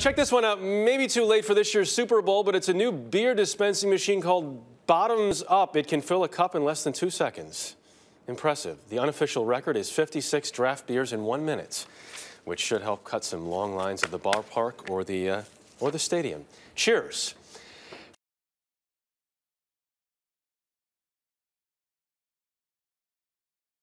Check this one out. Maybe too late for this year's Super Bowl, but it's a new beer dispensing machine called Bottoms Up. It can fill a cup in less than two seconds. Impressive. The unofficial record is 56 draft beers in one minute, which should help cut some long lines at the ballpark or the, uh, or the stadium. Cheers